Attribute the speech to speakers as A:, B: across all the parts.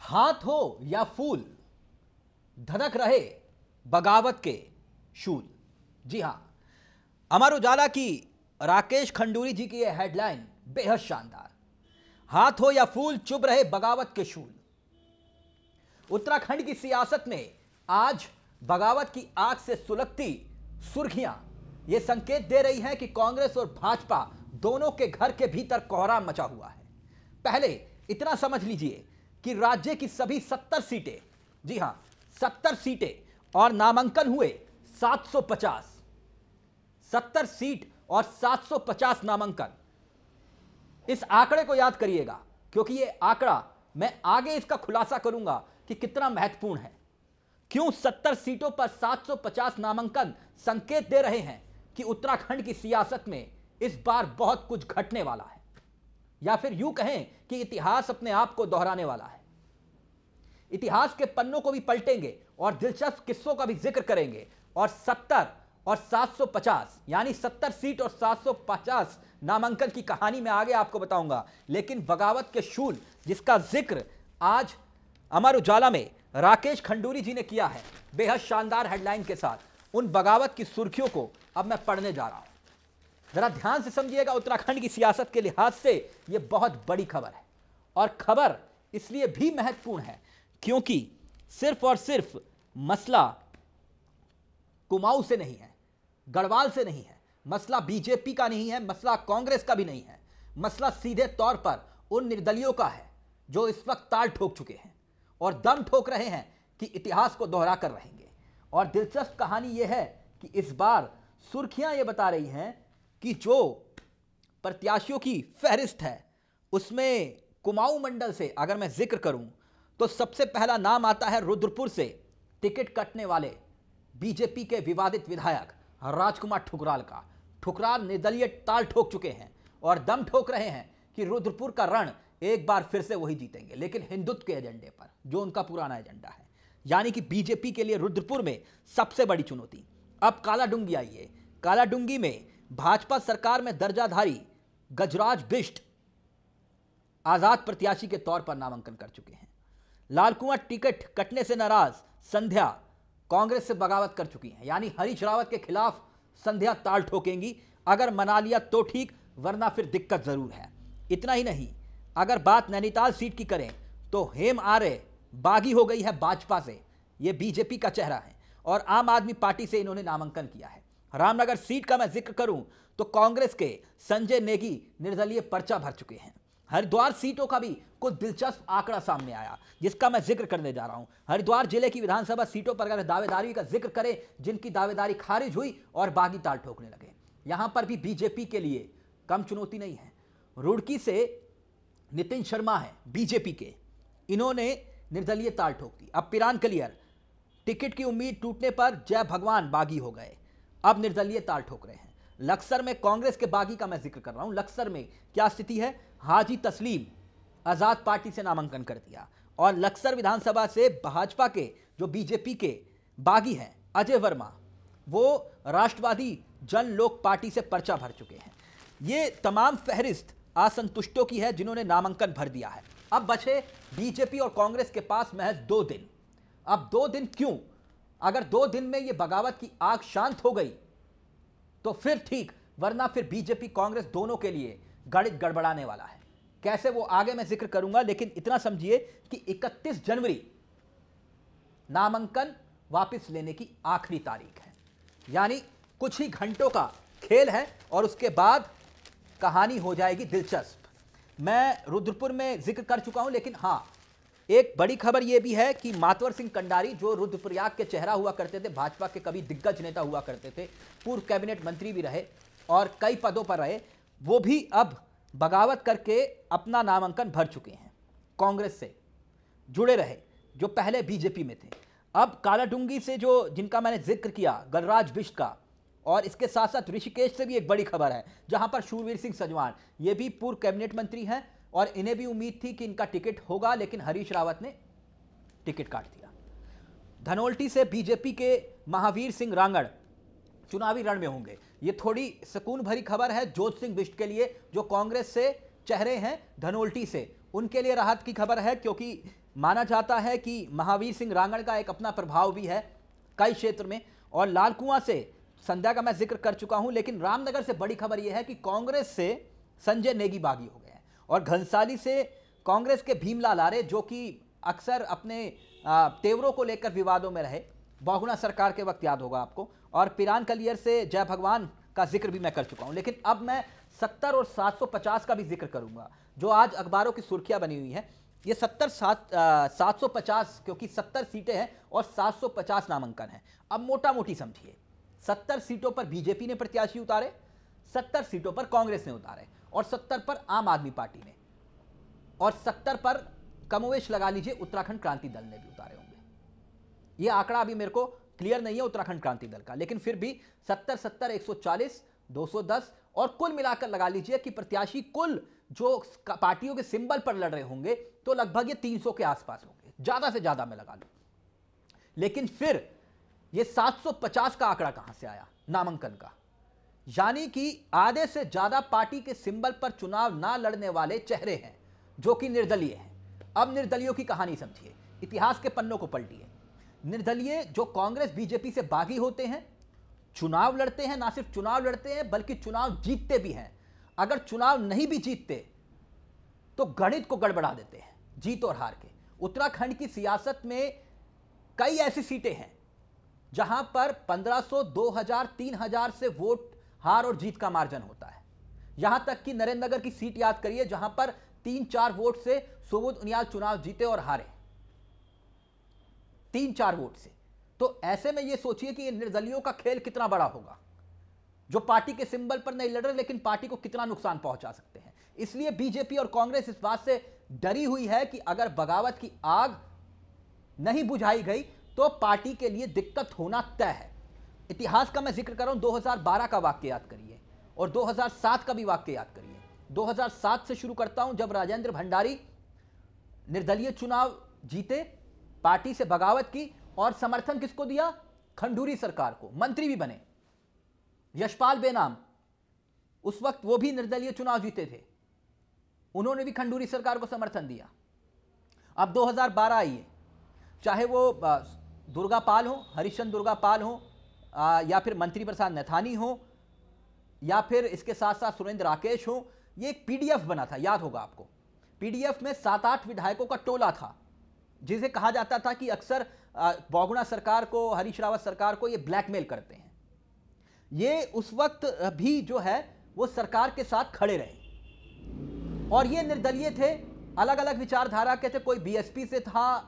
A: हाथ हो या फूल धधक रहे बगावत के शूल। जी हाँ, अमर उजाला की राकेश खंडूरी जी की यह हेडलाइन बेहद शानदार। हाथ हो या फूल, चुभ रहे बगावत के शूल। उत्तराखंड की सियासत में आज बगावत की आग से सुलगती सुर्खियाँ। ये संकेत दे रही हैं कि कांग्रेस और भाजपा दोनों के घर के भीतर कोहरा मचा हुआ है। पहले इतना समझ लीजिए कि राज्य की सभी सत्तर सीटें, जी हाँ, सत्तर सीटें और नामांकन हुए 750 सत्तर सीट और 750 नामांकन। इस आंकड़े को याद करिएगा, क्योंकि यह आंकड़ा मैं आगे इसका खुलासा करूँगा कि कितना महत्वपूर्ण है। क्यों 70 सीटों पर 750 नामांकन संकेत दे रहे हैं कि उत्तराखंड की सियासत में इस बार बहुत कुछ घटने वाला है? या फिर यूँ कहें कि इतिहास अपने आप को दोहराने वाला है। इतिहास के पन्नों को भी पलटेंगे और दिलचस्प किस्सों का भी ज़िक्र करेंगे। और 70 और 750 यानी 70 सीट और 750 नामांकन की कहानी में आगे आपको बताऊँगा। लेकिन बगावत के शूल, जिसका ज़िक्र आज अमर उजाला में राकेश खंडूरी जी ने किया है, बेहद शानदार हेडलाइन के साथ। उन बगावत की सुर्खियों को अब मैं पढ़ने जा रहा हूँ। जरा ध्यान से समझिएगा, उत्तराखंड की सियासत के लिहाज से यह बहुत बड़ी खबर है। और खबर इसलिए भी महत्वपूर्ण है क्योंकि सिर्फ़ और सिर्फ़ मसला कुमाऊ से नहीं है, गढ़वाल से नहीं है, मसला बीजेपी का नहीं है, मसला कांग्रेस का भी नहीं है, मसला सीधे तौर पर उन निर्दलियों का है जो इस वक्त ताल ठोक चुके हैं और दम ठोक रहे हैं कि इतिहास को दोहरा कर रहेंगे। और दिलचस्प कहानी यह है कि इस बार सुर्खियाँ ये बता रही हैं कि जो प्रत्याशियों की फहरिस्त है, उसमें कुमाऊं मंडल से अगर मैं ज़िक्र करूँ तो सबसे पहला नाम आता है रुद्रपुर से। टिकट कटने वाले बीजेपी के विवादित विधायक राजकुमार ठुकराल का। ठुकराल निर्दलीय ताल ठोक चुके हैं और दम ठोक रहे हैं कि रुद्रपुर का रण एक बार फिर से वही जीतेंगे। लेकिन हिंदुत्व के एजेंडे पर, जो उनका पुराना एजेंडा है, यानी कि बीजेपी के लिए रुद्रपुर में सबसे बड़ी चुनौती। अब कालाडुंगी है कालाडुंगी में भाजपा सरकार में दर्जाधारी गजराज बिष्ट आज़ाद प्रत्याशी के तौर पर नामांकन कर चुके हैं। लाल कुंवर टिकट कटने से नाराज़, संध्या कांग्रेस से बगावत कर चुकी हैं। यानी हरीश रावत के खिलाफ संध्या ताल ठोकेंगी। अगर मना लिया तो ठीक, वरना फिर दिक्कत ज़रूर है। इतना ही नहीं, अगर बात नैनीताल सीट की करें तो हेम आर्य बागी हो गई है भाजपा से। ये बीजेपी का चेहरा है और आम आदमी पार्टी से इन्होंने नामांकन किया है। रामनगर सीट का मैं ज़िक्र करूँ तो कांग्रेस के संजय नेगी निर्दलीय पर्चा भर चुके हैं। हरिद्वार सीटों का भी कुछ दिलचस्प आंकड़ा सामने आया, जिसका मैं ज़िक्र करने जा रहा हूँ। हरिद्वार ज़िले की विधानसभा सीटों पर अगर दावेदारी का ज़िक्र करें, जिनकी दावेदारी खारिज हुई और बागी ताल ठोकने लगे। यहाँ पर भी बीजेपी के लिए कम चुनौती नहीं है। रुड़की से नितिन शर्मा है बीजेपी के। इन्होंने निर्दलीय ताल ठोक दी। अब पिरान क्लियर, टिकट की उम्मीद टूटने पर जय भगवान बागी हो गए। अब निर्दलीय ताल ठोक रहे हैं। लक्सर में कांग्रेस के बागी का मैं ज़िक्र कर रहा हूँ। लक्सर में क्या स्थिति है? हाजी तस्लीम आज़ाद पार्टी से नामांकन कर दिया और लक्सर विधानसभा से भाजपा के, जो बीजेपी के बागी हैं, अजय वर्मा, वो राष्ट्रवादी जन लोक पार्टी से पर्चा भर चुके हैं। ये तमाम फहरिस्त असंतुष्टों की है जिन्होंने नामांकन भर दिया है। अब बचे बीजेपी और कांग्रेस के पास महज दो दिन। अब दो दिन क्यों? अगर दो दिन में ये बगावत की आग शांत हो गई तो फिर ठीक, वरना फिर बीजेपी, कांग्रेस दोनों के लिए गणित गड़बड़ाने वाला है। कैसे वो आगे मैं ज़िक्र करूँगा, लेकिन इतना समझिए कि 31 जनवरी, नामांकन वापस लेने की आखिरी तारीख है। यानी कुछ ही घंटों का खेल है और उसके बाद कहानी हो जाएगी दिलचस्प। मैं रुद्रपुर में ज़िक्र कर चुका हूँ, लेकिन हाँ एक बड़ी खबर यह भी है कि मातवर सिंह कंडारी, जो रुद्रप्रयाग के चेहरा हुआ करते थे, भाजपा के कभी दिग्गज नेता हुआ करते थे, पूर्व कैबिनेट मंत्री भी रहे और कई पदों पर रहे, वो भी अब बगावत करके अपना नामांकन भर चुके हैं। कांग्रेस से जुड़े रहे, जो पहले बीजेपी में थे। अब कालाडुंगी से जो, जिनका मैंने ज़िक्र किया, गलराज बिष्ट का और इसके साथ साथ ऋषिकेश से भी एक बड़ी खबर है, जहाँ पर शूरवीर सिंह सजवान, ये भी पूर्व कैबिनेट मंत्री हैं और इन्हें भी उम्मीद थी कि इनका टिकट होगा, लेकिन हरीश रावत ने टिकट काट दिया। धनोल्टी से बीजेपी के महावीर सिंह रांगड़ चुनावी रण में होंगे। ये थोड़ी सुकून भरी खबर है जोत सिंह बिष्ट के लिए, जो कांग्रेस से चेहरे हैं धनोल्टी से। उनके लिए राहत की खबर है, क्योंकि माना जाता है कि महावीर सिंह रांगड़ का एक अपना प्रभाव भी है कई क्षेत्र में, और लाल कुआँ से संध्या का मैं ज़िक्र कर चुका हूँ, लेकिन रामनगर से बड़ी खबर यह है कि कांग्रेस से संजय नेगी बागी हो गए। और घनसाली से कांग्रेस के भीमलाल आरे जो कि अक्सर अपने तेवरों को लेकर विवादों में रहे। बहुगुणा सरकार के वक्त याद होगा आपको। और पिरान कलियर से जय भगवान का ज़िक्र भी मैं कर चुका हूँ। लेकिन अब मैं 70 और 750 का भी ज़िक्र करूँगा, जो आज अखबारों की सुर्खियाँ बनी हुई हैं। ये 70 सात सात सौ पचास, क्योंकि 70 सीटें हैं और 750 नामांकन हैं। अब मोटा मोटी समझिए 70 सीटों पर बीजेपी ने प्रत्याशी उतारे 70 सीटों पर कांग्रेस ने उतारे। और 70 पर आम आदमी पार्टी ने। और 70 पर कमोवेश लगा लीजिए, उत्तराखंड क्रांति दल ने भी उतारे होंगे। ये आंकड़ा अभी मेरे को क्लियर नहीं है उत्तराखंड क्रांति दल का, लेकिन फिर भी सत्तर सत्तर, एक सौ चालीस, दो सौ दस और कुल मिलाकर लगा लीजिए कि प्रत्याशी कुल जो पार्टियों के सिंबल पर लड़ रहे होंगे तो लगभग ये 300 के आसपास होंगे। ज़्यादा से ज़्यादा मैं लगा लू। लेकिन फिर ये 750 का आंकड़ा कहाँ से आया? नामांकन का। यानी कि आधे से ज़्यादा पार्टी के सिंबल पर चुनाव ना लड़ने वाले चेहरे हैं जो कि निर्दलीय हैं। अब निर्दलियों की कहानी समझिए। इतिहास के पन्नों को पलटिए। निर्दलीय जो कांग्रेस बीजेपी से बागी होते हैं चुनाव लड़ते हैं ना सिर्फ़ चुनाव लड़ते हैं बल्कि चुनाव जीतते भी हैं। अगर चुनाव नहीं भी जीतते तो गणित को गड़बड़ा देते हैं जीत और हार के। उत्तराखंड की सियासत में कई ऐसी सीटें हैं जहाँ पर 1500, 2000, 3000 से वोट हार और जीत का मार्जन होता है। यहाँ तक कि नरेंद्र नगर की सीट याद करिए, जहाँ पर तीन चार वोट से सुबोध उनियाल चुनाव जीते और हारे। तीन चार वोट से। तो ऐसे में यह सोचिए कि निर्दलियों का खेल कितना बड़ा होगा, जो पार्टी के सिंबल पर नहीं लड़ रहे, लेकिन पार्टी को कितना नुकसान पहुँचा सकते हैं। इसलिए बीजेपी और कांग्रेस इस बात से डरी हुई है कि अगर बगावत की आग नहीं बुझाई गई तो पार्टी के लिए दिक्कत होना तय है। इतिहास का मैं ज़िक्र कर रहा हूँ 2012 का वाक्य याद करिए और 2007 का भी वाक्य याद करिए। 2007 से शुरू करता हूँ, जब राजेंद्र भंडारी निर्दलीय चुनाव जीते, पार्टी से बगावत की और समर्थन किसको दिया? खंडूरी सरकार को। मंत्री भी बने। यशपाल बेनाम, उस वक्त वो भी निर्दलीय चुनाव जीते थे। उन्होंने भी खंडूरी सरकार को समर्थन दिया। अब 2012 आई है चाहे वो दुर्गा पाल हो हरिश्चंद दुर्गा पाल हो या फिर मंत्री प्रसाद नैथानी हो, या फिर इसके साथ साथ सुरेंद्र राकेश हो, ये एक पीडीएफ बना था, याद होगा आपको। पीडीएफ में सात आठ विधायकों का टोला था, जिसे कहा जाता था कि अक्सर बोगुणा सरकार को, हरीश रावत सरकार को ये ब्लैकमेल करते हैं। ये उस वक्त भी जो है, वो सरकार के साथ खड़े रहे। और ये निर्दलीय थे अलग अलग विचारधारा के थे, कोई बीएसपी से था,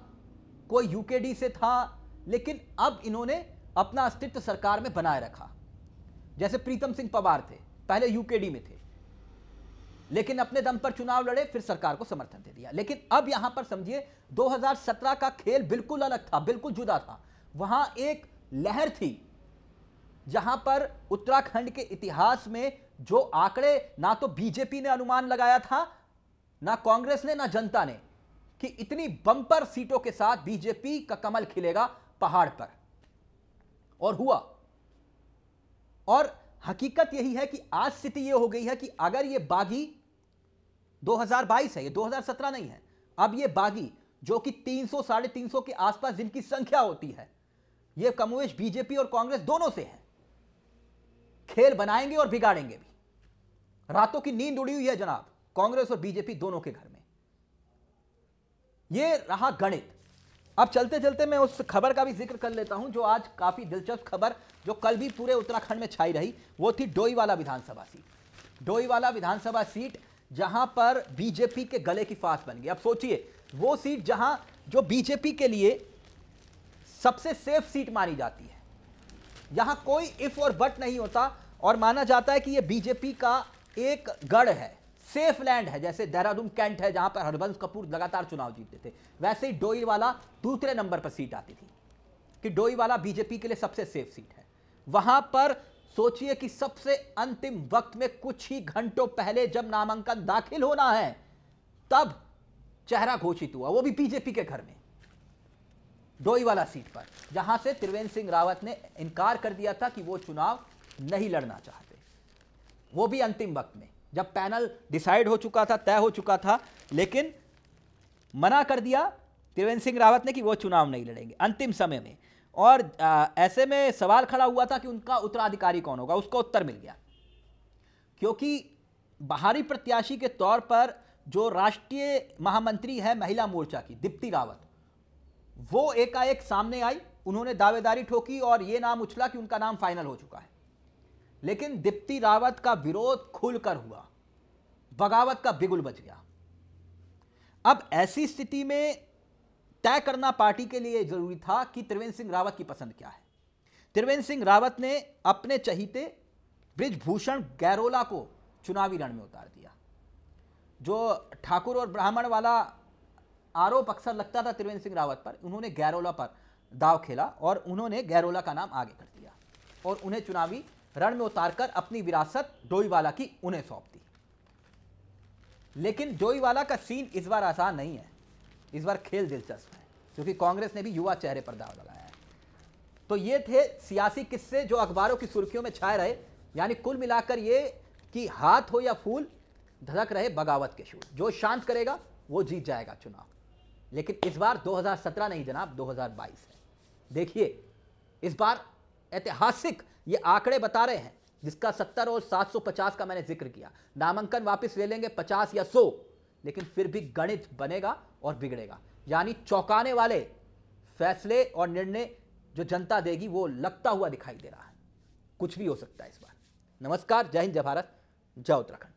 A: कोई यूकेडी से था, लेकिन अब इन्होंने अपना अस्तित्व सरकार में बनाए रखा। जैसे प्रीतम सिंह पवार थे, पहले यूकेडी में थे। लेकिन अपने दम पर चुनाव लड़े, फिर सरकार को समर्थन दे दिया। लेकिन अब यहाँ पर समझिए 2017 का खेल बिल्कुल अलग था, बिल्कुल जुदा था। वहाँ एक लहर थी, जहाँ पर उत्तराखंड के इतिहास में जो आंकड़े, ना तो बीजेपी ने अनुमान लगाया था, ना कांग्रेस ने, ना जनता ने, कि इतनी बंपर सीटों के साथ बीजेपी का कमल खिलेगा पहाड़ पर। और हुआ। और हकीकत यही है कि आज स्थिति यह हो गई है कि अगर यह बागी 2022 है, ये 2017 नहीं है, अब ये बागी जो कि 300 साढ़े तीन के आसपास जिनकी संख्या होती है, ये कमोवेश बीजेपी और कांग्रेस दोनों से है। खेल बनाएँगे और बिगाड़ेंगे भी। रातों की नींद उड़ी हुई है जनाब, कांग्रेस और बीजेपी दोनों के घर में। यह रहा गणित। अब चलते चलते मैं उस खबर का भी ज़िक्र कर लेता हूँ, जो आज काफ़ी दिलचस्प खबर, जो कल भी पूरे उत्तराखंड में छाई रही, वो थी डोईवाला विधानसभा सीट। डोईवाला विधानसभा सीट जहाँ पर बीजेपी के गले की फांस बन गई। अब सोचिए, वो सीट जहाँ, जो बीजेपी के लिए सबसे सेफ़ सीट मानी जाती है, यहाँ कोई इफ़ और बट नहीं होता, और माना जाता है कि यह बीजेपी का एक गढ़ है। सेफ़ लैंड है, जैसे देहरादून, कैंट है, जहाँ पर हरबंस कपूर लगातार चुनाव जीतते थे। वैसे ही डोई वाला दूसरे नंबर पर सीट आती थी, कि डोई वाला बीजेपी के लिए सबसे सेफ़ सीट है। वहाँ पर सोचिए कि सबसे अंतिम वक्त में कुछ ही घंटों पहले जब नामांकन दाखिल होना है, तब चेहरा घोषित हुआ, वो भी बीजेपी के घर में डोईवाला सीट पर, जहाँ से त्रिवेंद्र सिंह रावत ने इनकार कर दिया था कि वो चुनाव नहीं लड़ना चाहते। वो भी अंतिम वक्त में। जब पैनल डिसाइड हो चुका था तय हो चुका था लेकिन मना कर दिया त्रिवेंद्र सिंह रावत ने कि वो चुनाव नहीं लड़ेंगे अंतिम समय में। और आ, ऐसे में सवाल खड़ा हुआ था कि उनका उत्तराधिकारी कौन होगा उसका उत्तर मिल गया। क्योंकि बाहरी प्रत्याशी के तौर पर जो राष्ट्रीय महामंत्री है महिला मोर्चा की दीप्ति रावत वो एकाएक सामने आई उन्होंने दावेदारी ठोकी और ये नाम उछला कि उनका नाम फाइनल हो चुका है। लेकिन दीप्ति रावत का विरोध खुलकर हुआ। बगावत का बिगुल बच गया। अब ऐसी स्थिति में तय करना पार्टी के लिए ज़रूरी था कि त्रिवेंद्र सिंह रावत की पसंद क्या है। त्रिवेंद्र सिंह रावत ने अपने चहीते ब्रिजभूषण गैरोला को चुनावी रण में उतार दिया। जो ठाकुर और ब्राह्मण वाला आरोप अक्सर लगता था त्रिवेंद्र सिंह रावत पर, उन्होंने गैरोला पर दाव खेला और उन्होंने गैरोला का नाम आगे कर दिया और उन्हें चुनावी रण में उतारकर अपनी विरासत डोईवाला की उन्हें सौंप दी। लेकिन डोईवाला का सीन इस बार आसान नहीं है। इस बार खेल दिलचस्प है, क्योंकि कांग्रेस ने भी युवा चेहरे पर दाव लगाया है। तो ये थे सियासी किस्से जो अखबारों की सुर्खियों में छाए रहे। यानी कुल मिलाकर ये कि हाथ हो या फूल, धधक रहे बगावत के शूर। जो शांत करेगा, वो जीत जाएगा चुनाव। लेकिन इस बार 2017 नहीं जनाब 2022 है। देखिए, इस बार ऐतिहासिक ये आंकड़े बता रहे हैं, जिसका 70 और 750 का मैंने ज़िक्र किया। नामांकन वापस ले लेंगे 50 या 100 लेकिन फिर भी गणित बनेगा और बिगड़ेगा। यानी चौंकाने वाले फैसले और निर्णय जो जनता देगी, वो लगता हुआ दिखाई दे रहा है। कुछ भी हो सकता है इस बार। नमस्कार, जय हिंद, जय भारत, जय उत्तराखंड।